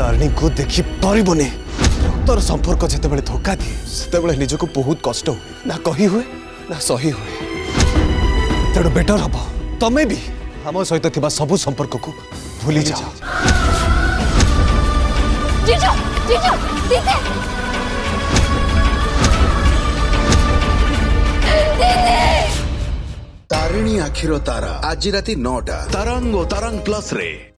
ତମେ ତାରିଣୀକୁ ଦେଖି ପାରିବନି ରକ୍ତର ସମ୍ପର୍କ ଯେତେବେଳେ ଧୋକା ଦିଏ ସେତେବେଳେ ନିଜକୁ ବହୁତ କଷ୍ଟ ହୁଏ ନା କହି ହୁଏ ନା ସହି ହୁଏ ତେଣୁ ବେଟର ହବ ତମେ ବି ଆମ ସହିତ ଥିବା ସବୁ ସମ୍ପର୍କକୁ ଭୁଲି ଯାଅ ଜିଜୁ ଜିଜୁ ଦିଦି ଦିଦି ତାରିଣୀ ଆଖିର ତାରା ଆଜି ରାତି ନଅଟା ତରଙ୍ଗ ଓ ତରଙ୍ଗ ପ୍ଲସ୍ ରେ